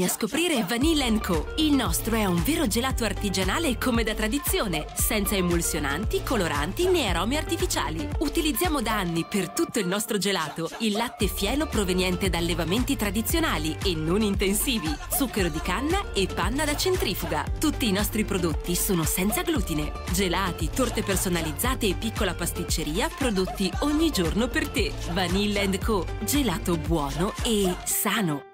Vieni a scoprire Vanilla Co. Il nostro è un vero gelato artigianale come da tradizione, senza emulsionanti, coloranti né aromi artificiali. Utilizziamo da anni per tutto il nostro gelato il latte fieno proveniente da allevamenti tradizionali e non intensivi, zucchero di canna e panna da centrifuga. Tutti i nostri prodotti sono senza glutine. Gelati, torte personalizzate e piccola pasticceria prodotti ogni giorno per te. Vanilla Co. Gelato buono e sano.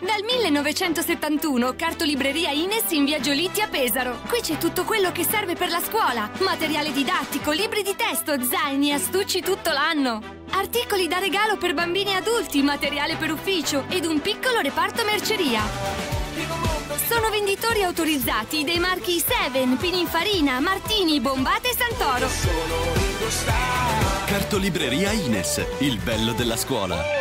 Dal 1971, Cartolibreria Ines in via Giolitti a Pesaro. Qui c'è tutto quello che serve per la scuola. Materiale didattico, libri di testo, zaini astucci tutto l'anno. Articoli da regalo per bambini e adulti, materiale per ufficio ed un piccolo reparto merceria. Sono venditori autorizzati dei marchi Seven, Pininfarina, Martini, Bombate e Santoro. Cartolibreria Ines, il bello della scuola.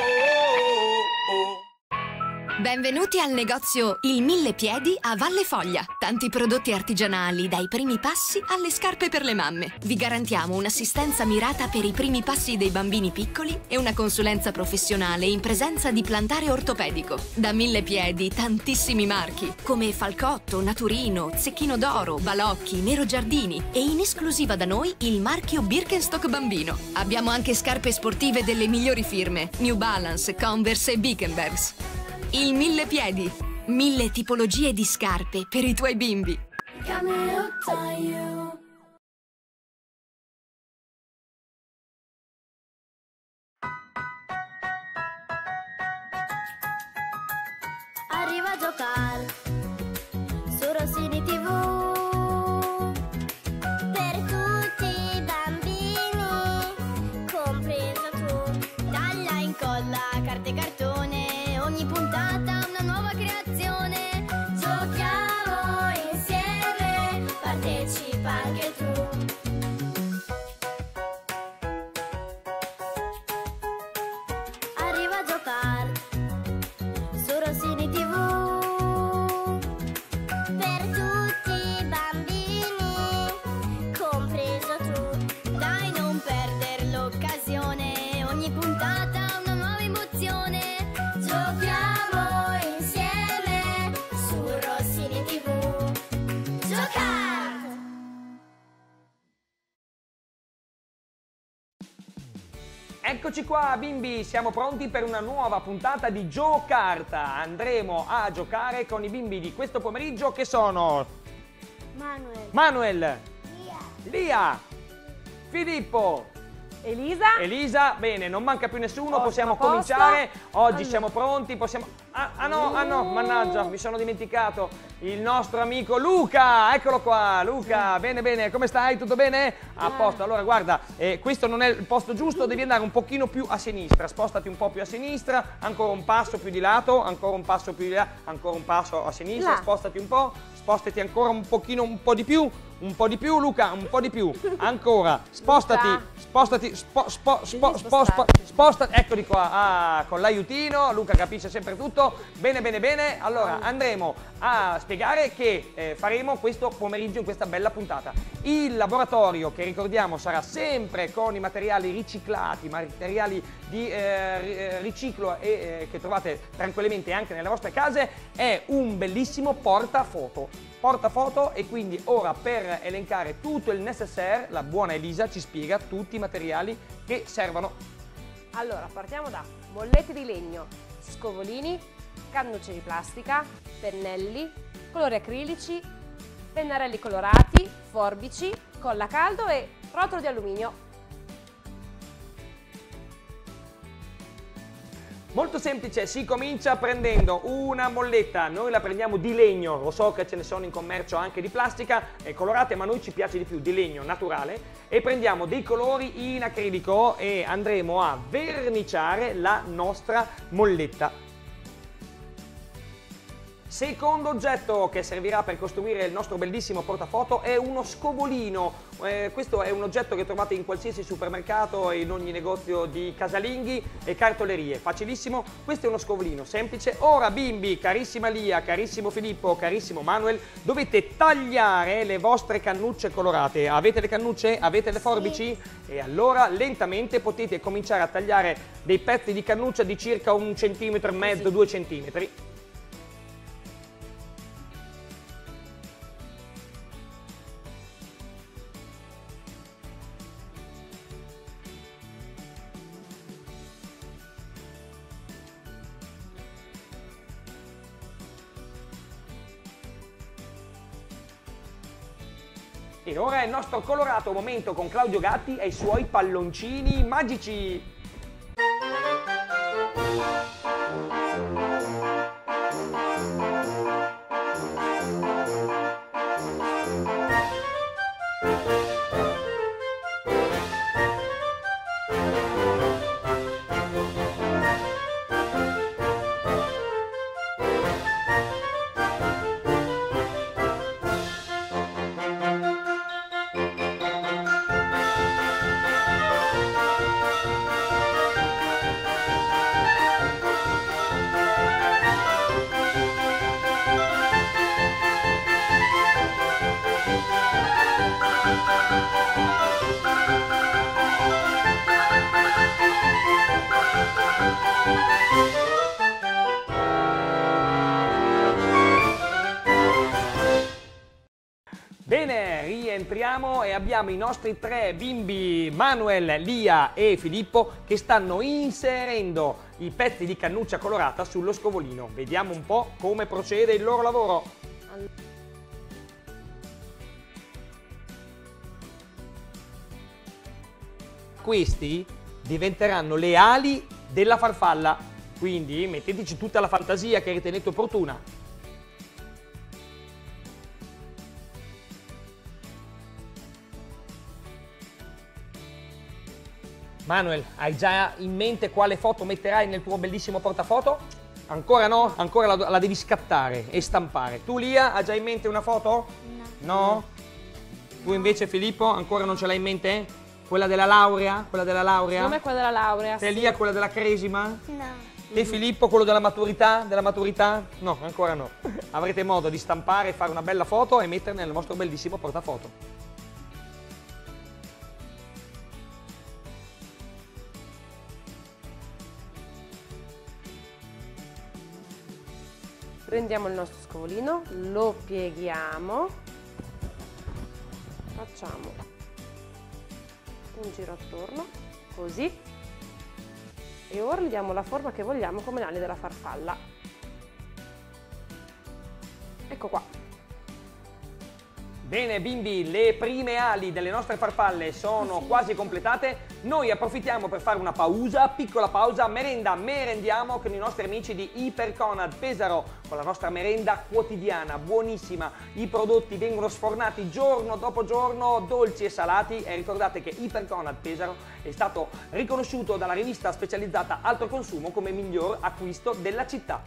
Benvenuti al negozio Il Mille Piedi a Valle Foglia. Tanti prodotti artigianali, dai primi passi alle scarpe per le mamme. Vi garantiamo un'assistenza mirata per i primi passi dei bambini piccoli e una consulenza professionale in presenza di plantare ortopedico. Da Mille Piedi tantissimi marchi, come Falcotto, Naturino, Zecchino d'Oro, Balocchi, Nero Giardini e in esclusiva da noi il marchio Birkenstock Bambino. Abbiamo anche scarpe sportive delle migliori firme, New Balance, Converse e Bickenbergs. Il mille piedi. Mille tipologie di scarpe per i tuoi bimbi. Arriva a giocare su Rossini TV Eccoci qua bimbi, siamo pronti per una nuova puntata di Giocarta. Andremo a giocare con i bimbi di questo pomeriggio che sono Manuel. Manuel, Via. Lia, Filippo, Elisa? Elisa. Bene, non manca più nessuno, Posto, possiamo cominciare. Oggi Allora. siamo pronti, possiamo... Ah, ah no, ah no, mannaggia, mi sono dimenticato. Il nostro amico Luca, eccolo qua, Luca, bene bene, come stai? Tutto bene? A posto, allora guarda, eh, questo non è il posto giusto, devi andare un pochino più a sinistra, spostati un po' più a sinistra, ancora un passo più di lato, ancora un passo più di là, ancora un passo a sinistra, Là. spostati un po', spostati ancora un pochino, un po' di più, un po' di più Luca, un po' di più, ancora, spostati, Luca. spostati, spo, spo, spo, spo, spo, spostati, eccoli qua, ah, con l'aiutino, Luca capisce sempre tutto, bene bene bene, allora andremo a spiegare che eh, faremo questo pomeriggio in questa bella puntata. Il laboratorio che ricordiamo sarà sempre con i materiali riciclati, materiali di eh, eh, riciclo e eh, che trovate tranquillamente anche nelle vostre case, è un bellissimo portafoto. Portafoto e quindi ora per elencare tutto il necessaire, la buona Elisa ci spiega tutti i materiali che servono. Allora, partiamo da mollette di legno, scovolini, cannucce di plastica, pennelli, colori acrilici, pennarelli colorati, forbici, colla caldo e rotolo di alluminio. Molto semplice, si comincia prendendo una molletta, noi la prendiamo di legno, lo so che ce ne sono in commercio anche di plastica colorate, ma a noi ci piace di più di legno naturale e prendiamo dei colori in acrilico e andremo a verniciare la nostra molletta. Secondo oggetto che servirà per costruire il nostro bellissimo portafoto è uno scovolino. Eh, questo è un oggetto che trovate in qualsiasi supermercato e in ogni negozio di casalinghi e cartolerie. Facilissimo, questo è uno scovolino semplice. Ora bimbi, carissima Lia, carissimo Filippo, carissimo Manuel, dovete tagliare le vostre cannucce colorate. Avete le cannucce? Avete le forbici? E allora lentamente potete cominciare a tagliare dei pezzi di cannuccia di circa un centimetro e mezzo, due centimetri. Nostro colorato momento con Claudio Gatti e i suoi palloncini magici. Abbiamo i nostri tre bimbi Manuel, Lia e Filippo che stanno inserendo i pezzi di cannuccia colorata sullo scovolino. Vediamo un po' come procede il loro lavoro. Questi diventeranno le ali della farfalla, quindi metteteci tutta la fantasia che ritenete opportuna. Manuel, hai già in mente quale foto metterai nel tuo bellissimo portafoto? Ancora no? Ancora la, la devi scattare e stampare. Tu Lia, hai già in mente una foto? No. No? Tu invece Filippo, ancora non ce l'hai in mente? Quella della laurea? Quella della laurea? Come quella della laurea. Te sì. Lia quella della cresima? No. Te Filippo quello della maturità? Della maturità? No, ancora no. Avrete modo di stampare, fare una bella foto e metterla nel vostro bellissimo portafoto. Prendiamo il nostro scovolino, lo pieghiamo, facciamo un giro attorno, così, e ora gli diamo la forma che vogliamo come le ali della farfalla. Ecco qua. Bene bimbi, le prime ali delle nostre farfalle sono quasi completate. Noi approfittiamo per fare una pausa, piccola pausa, merenda, merendiamo con i nostri amici di Iperconad Pesaro, con la nostra merenda quotidiana, buonissima. I prodotti vengono sfornati giorno dopo giorno, dolci e salati e ricordate che Iperconad Pesaro è stato riconosciuto dalla rivista specializzata Alto Consumo come miglior acquisto della città.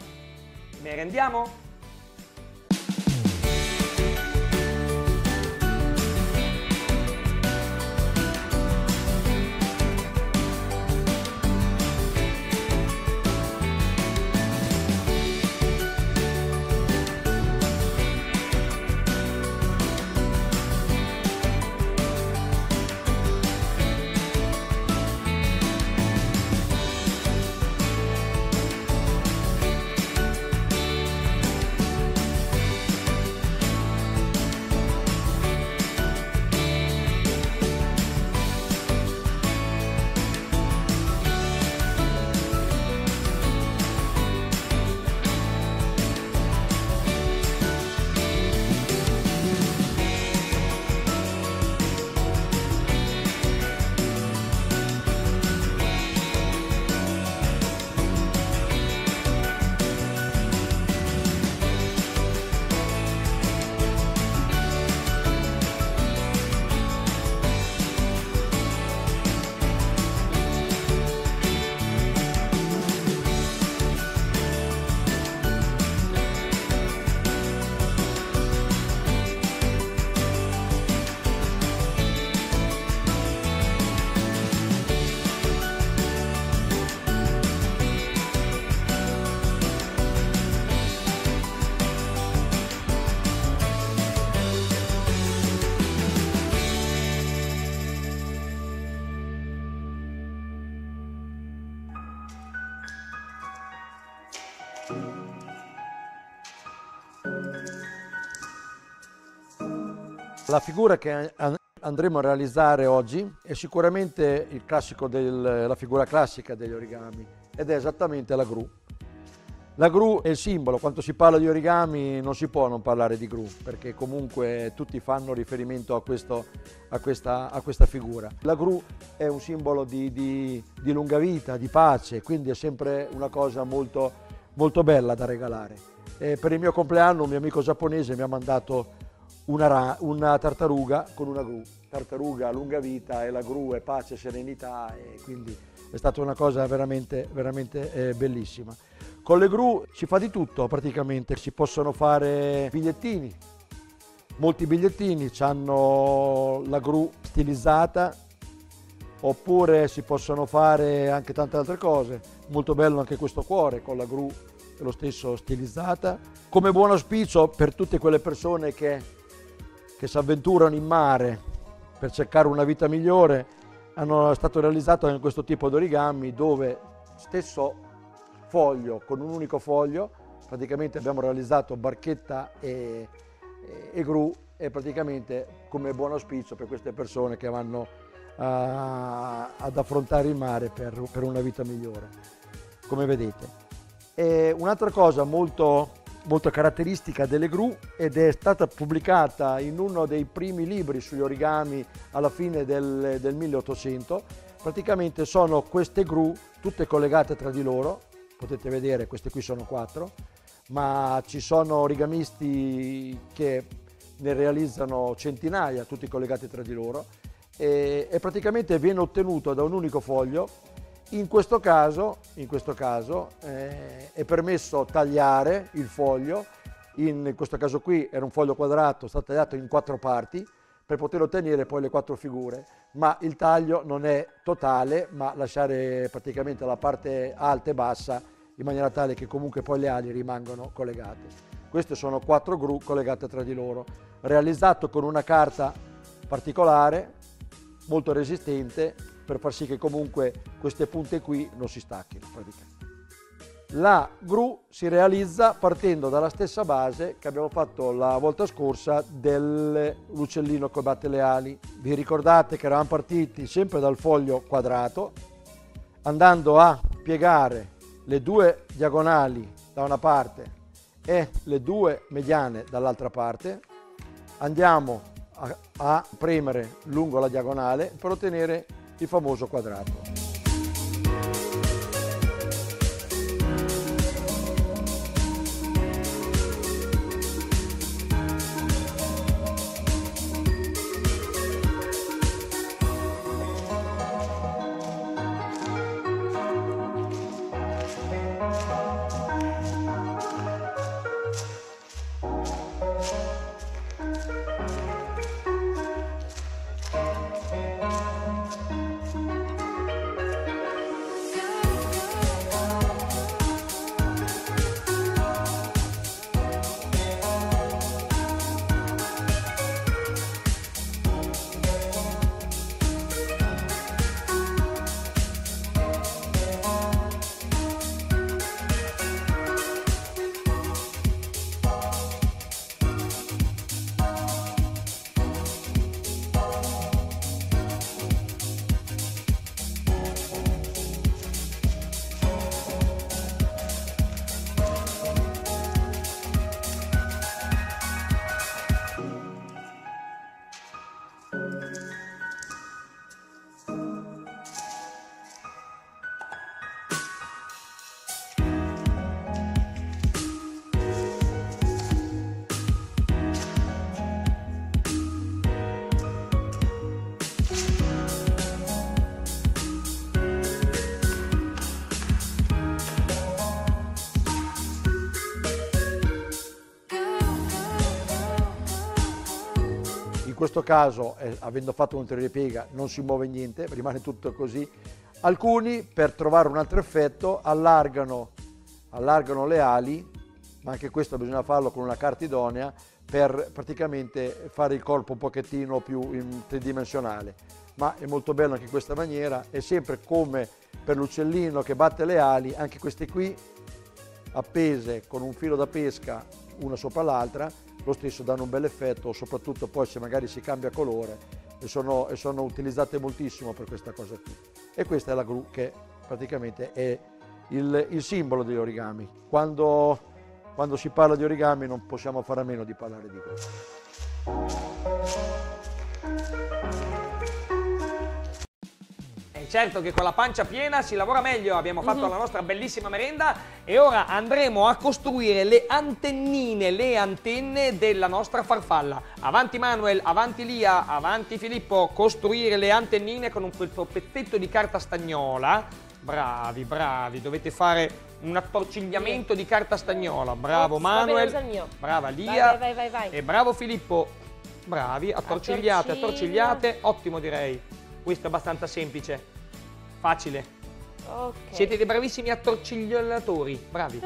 Merendiamo? La figura che andremo a realizzare oggi è sicuramente del, la figura classica degli origami ed è esattamente la gru. La gru è il simbolo, quando si parla di origami non si può non parlare di gru, perché comunque tutti fanno riferimento a, questo, a, questa, a questa, figura. La gru è un simbolo di, di, di, lunga vita, di pace, quindi è sempre una cosa molto, molto bella da regalare. E per il mio compleanno un mio amico giapponese mi ha mandato una, una tartaruga con una gru. Tartaruga lunga vita e la gru è pace serenità e quindi è stata una cosa veramente, veramente eh, bellissima. Con le gru si fa di tutto praticamente, si possono fare bigliettini, molti bigliettini hanno la gru stilizzata oppure si possono fare anche tante altre cose. Molto bello anche questo cuore con la gru lo stesso stilizzata. Come buon auspicio per tutte quelle persone che, che si avventurano in mare per cercare una vita migliore, hanno stato realizzato anche questo tipo di origami dove stesso foglio, con un unico foglio, praticamente abbiamo realizzato barchetta e, e, e gru e praticamente come buon auspicio per queste persone che vanno a, ad affrontare il mare per, per una vita migliore, come vedete. E un'altra cosa molto, molto caratteristica delle gru ed è stata pubblicata in uno dei primi libri sugli origami alla fine del, del 1800, praticamente sono queste gru tutte collegate tra di loro. Potete vedere queste qui sono quattro, ma ci sono origamisti che ne realizzano centinaia, tutti collegati tra di loro, e, e praticamente viene ottenuto da un unico foglio. In questo caso, in questo caso eh, è permesso tagliare il foglio, in, questo caso qui era un foglio quadrato, è stato tagliato in quattro parti, per poter ottenere poi le quattro figure, ma il taglio non è totale, ma lasciare praticamente la parte alta e bassa in maniera tale che comunque poi le ali rimangono collegate. Queste sono quattro gru collegate tra di loro, realizzato con una carta particolare, molto resistente, per far sì che comunque queste punte qui non si stacchino praticamente. La gru si realizza partendo dalla stessa base che abbiamo fatto la volta scorsa dell'uccellino che batte le ali. Vi ricordate che eravamo partiti sempre dal foglio quadrato, andando a piegare le due diagonali da una parte e le due mediane dall'altra parte, andiamo a, a premere lungo la diagonale per ottenere il famoso quadrato. Questo caso, eh, avendo fatto un'ulteriore piega, non si muove niente, rimane tutto così. Alcuni, per trovare un altro effetto, allargano, allargano le ali, ma anche questo bisogna farlo con una carta idonea, per praticamente fare il corpo un pochettino più tridimensionale. Ma è molto bello anche in questa maniera, è sempre come per l'uccellino che batte le ali, anche queste qui appese con un filo da pesca una sopra l'altra, lo stesso danno un bel effetto, soprattutto poi se magari si cambia colore e sono, e sono utilizzate moltissimo per questa cosa qui. E questa è la gru che praticamente è il, il simbolo degli origami. Quando, quando si parla di origami non possiamo fare a meno di parlare di questo. Certo che con la pancia piena si lavora meglio, abbiamo fatto la nostra bellissima merenda e ora andremo a costruire le antennine, le antenne della nostra farfalla. Avanti Manuel, avanti Lia, avanti Filippo, costruire le antennine con un pezzetto di carta stagnola. Bravi, bravi, dovete fare un attorcigliamento di carta stagnola. Bravo bene, Manuel, mio. brava Lia vai, vai, vai, vai. e bravo Filippo. Bravi, attorcigliate, Attorciglia. attorcigliate, ottimo direi. Questo è abbastanza semplice, facile. Ok. Siete dei bravissimi attorcigliatori, bravi.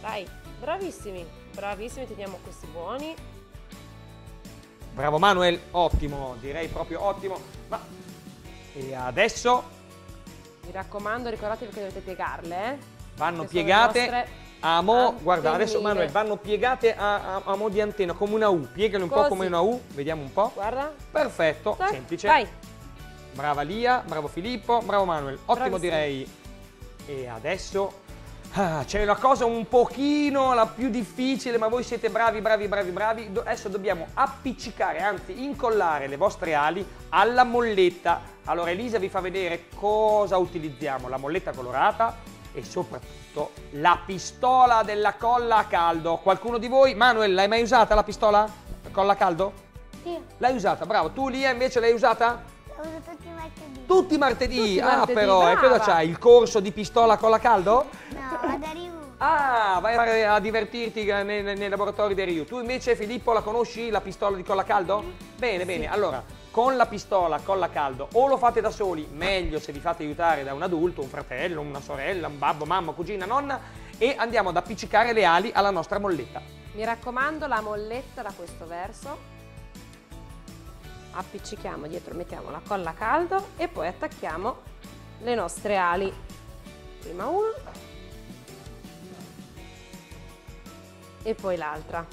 Dai, bravissimi, bravissimi, teniamo questi buoni. Bravo Manuel, ottimo, direi proprio ottimo. Ma e adesso Mi raccomando, ricordatevi che dovete piegarle, eh? vanno sono piegate le nostre a mo, guarda, adesso. Manuel, vanno piegate a, a- a mo di antenna, come una U. Piegale un po' Così. come una U, vediamo un po'. Guarda. Perfetto, Tac, semplice. Vai. Brava Lia, bravo Filippo, bravo Manuel. Ottimo Bravissimi. direi. E adesso ah, c'è una cosa un pochino la più difficile, ma voi siete bravi, bravi, bravi, bravi. Do- adesso dobbiamo appiccicare, anzi incollare le vostre ali alla molletta. Allora Elisa vi fa vedere cosa utilizziamo, la molletta colorata e soprattutto la pistola della colla a caldo. Qualcuno di voi, Manuel, l'hai mai usata la pistola? La colla a caldo? Sì, L'hai usata, bravo. Tu Lia invece l'hai usata? ho usato tutti i martedì. Tutti i martedì, Tutti ah martedì, però, e cosa brava. c'hai? Il corso di pistola con la caldo? No, vado a Riu. Ah, vai a, a divertirti nei, nei- nei laboratori di Rio. Tu invece Filippo la conosci la pistola di colla caldo? Bene, bene, allora con la pistola colla caldo o lo fate da soli, meglio se vi fate aiutare da un adulto, un fratello, una sorella, un babbo, mamma, cugina, nonna e andiamo ad appiccicare le ali alla nostra molletta. Mi raccomando, la molletta da questo verso. Appiccichiamo dietro, mettiamo la colla caldo e poi attacchiamo le nostre ali. Prima una e poi l'altra.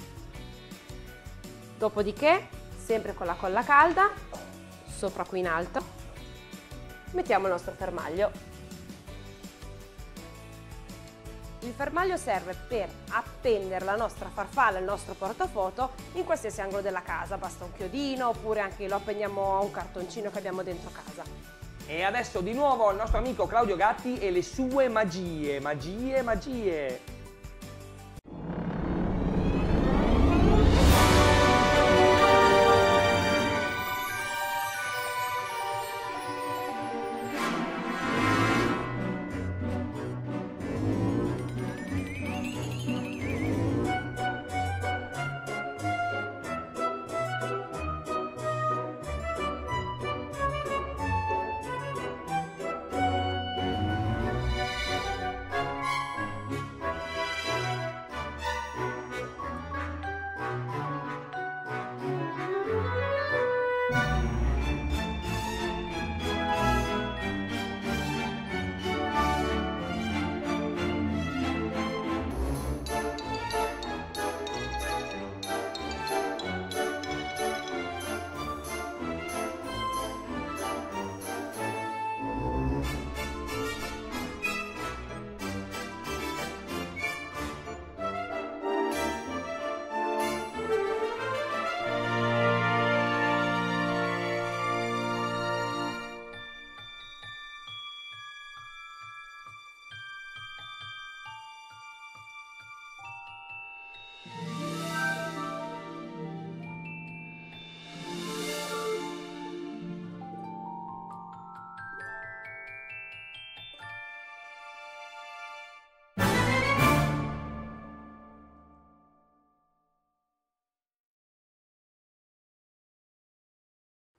Dopodiché, sempre con la colla calda, sopra qui in alto, mettiamo il nostro fermaglio. Il fermaglio serve per appendere la nostra farfalla, il nostro portafoto in qualsiasi angolo della casa, basta un chiodino oppure anche lo appendiamo a un cartoncino che abbiamo dentro casa. E adesso di nuovo il nostro amico Claudio Gatti e le sue magie, magie, magie.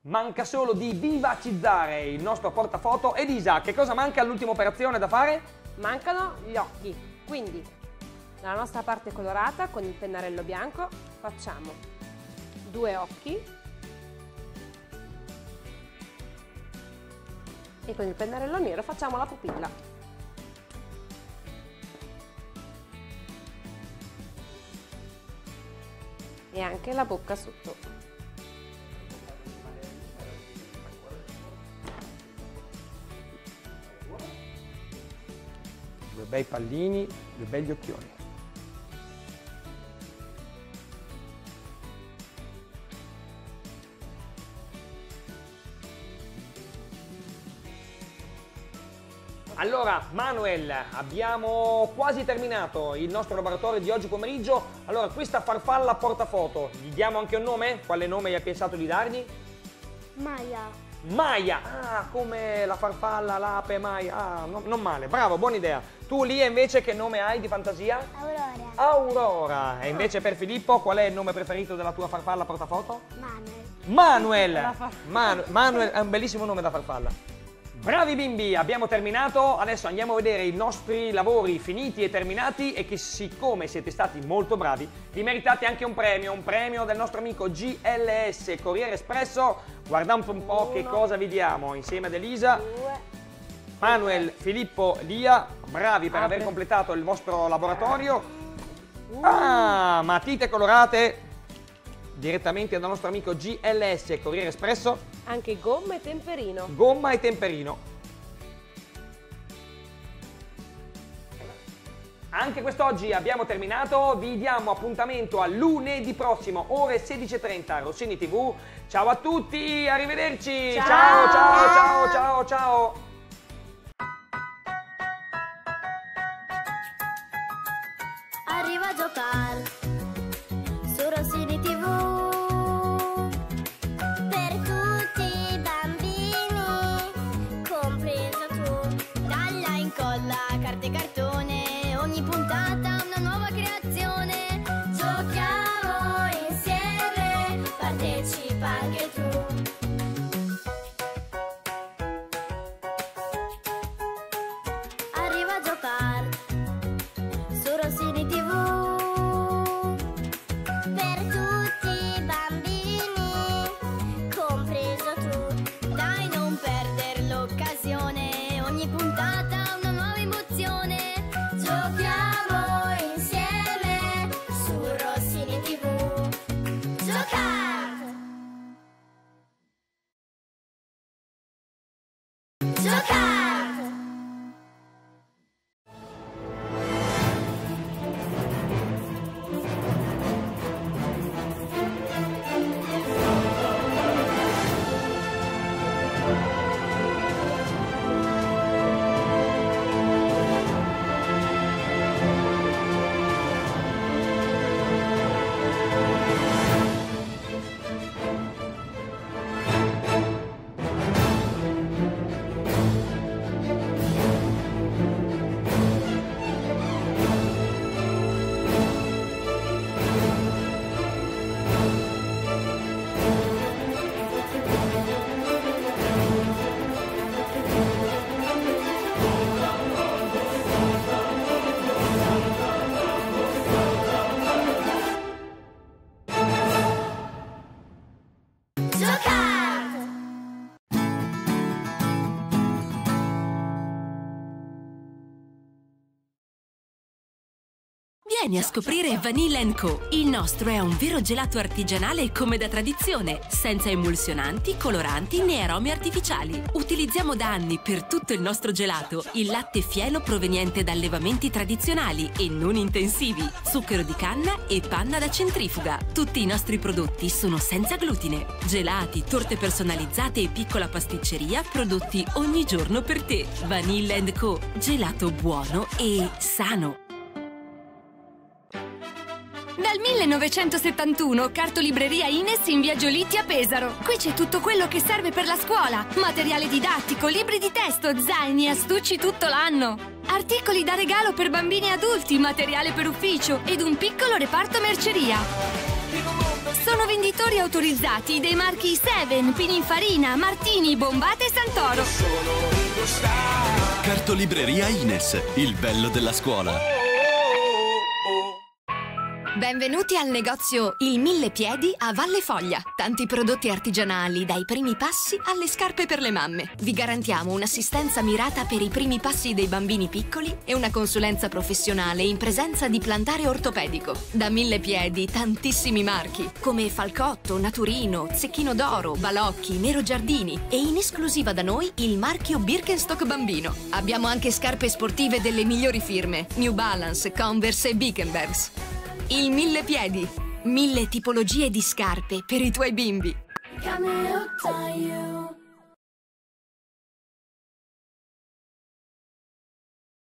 Manca solo di vivacizzare il nostro portafoto. Elisa, che cosa manca all'ultima operazione da fare? Mancano gli occhi, quindi nella nostra parte colorata con il pennarello bianco facciamo due occhi e con il pennarello nero facciamo la pupilla. e anche la bocca sotto. Due bei pallini, due belli occhioni. Allora, Manuel, abbiamo quasi terminato il nostro laboratorio di oggi pomeriggio. Allora, questa farfalla portafoto, gli diamo anche un nome? Quale nome hai pensato di dargli? Maya. Maya, ah, come la farfalla, l'ape, Maya, ah, no- non male, bravo, buona idea. Tu lì invece che nome hai di fantasia? Aurora. Aurora. E invece per Filippo, qual è il nome preferito della tua farfalla portafoto? Manuel. Manuel. La farfalla. Manu- Manuel è un bellissimo nome da farfalla. Bravi bimbi, abbiamo terminato. Adesso andiamo a vedere i nostri lavori finiti e terminati e che siccome siete stati molto bravi, vi meritate anche un premio, un premio del nostro amico GLS Corriere Espresso. Guardate un po' che Uno. cosa vi diamo insieme ad Elisa. Due. Manuel, Filippo, Lia, bravi per Apre. aver completato il vostro laboratorio. Ah, matite colorate direttamente dal nostro amico GLS Corriere Espresso, Anche gomma e temperino. gomma e temperino. Anche quest'oggi abbiamo terminato, vi diamo appuntamento a lunedì prossimo, ore 16.30, Rossini TV. Ciao a tutti, arrivederci! Ciao. ciao, ciao, ciao, ciao! ciao. Arriva a giocare su Vieni a scoprire Vanilla Co. Il nostro è un vero gelato artigianale come da tradizione, senza emulsionanti, coloranti né aromi artificiali. Utilizziamo da anni per tutto il nostro gelato il latte fieno proveniente da allevamenti tradizionali e non intensivi, zucchero di canna e panna da centrifuga. Tutti i nostri prodotti sono senza glutine. Gelati, torte personalizzate e piccola pasticceria prodotti ogni giorno per te. Vanilla Co. Gelato buono e sano. Dal 1971, cartolibreria Ines in via Giolitti a Pesaro. Qui c'è tutto quello che serve per la scuola. Materiale didattico, libri di testo, zaini astucci tutto l'anno. Articoli da regalo per bambini e adulti, materiale per ufficio ed un piccolo reparto merceria. Sono venditori autorizzati dei marchi Seven, Pininfarina, Martini, Bombate e Santoro. Cartolibreria Ines, il bello della scuola. Benvenuti al negozio Il Mille Piedi a Valle Foglia. Tanti prodotti artigianali, dai primi passi alle scarpe per le mamme. Vi garantiamo un'assistenza mirata per i primi passi dei bambini piccoli e una consulenza professionale in presenza di plantare ortopedico. Da Mille Piedi tantissimi marchi, come Falcotto, Naturino, Zecchino d'Oro, Balocchi, Nero Giardini e in esclusiva da noi il marchio Birkenstock Bambino. Abbiamo anche scarpe sportive delle migliori firme, New Balance, Converse e Bickenbergs. Il mille piedi. Mille tipologie di scarpe per i tuoi bimbi.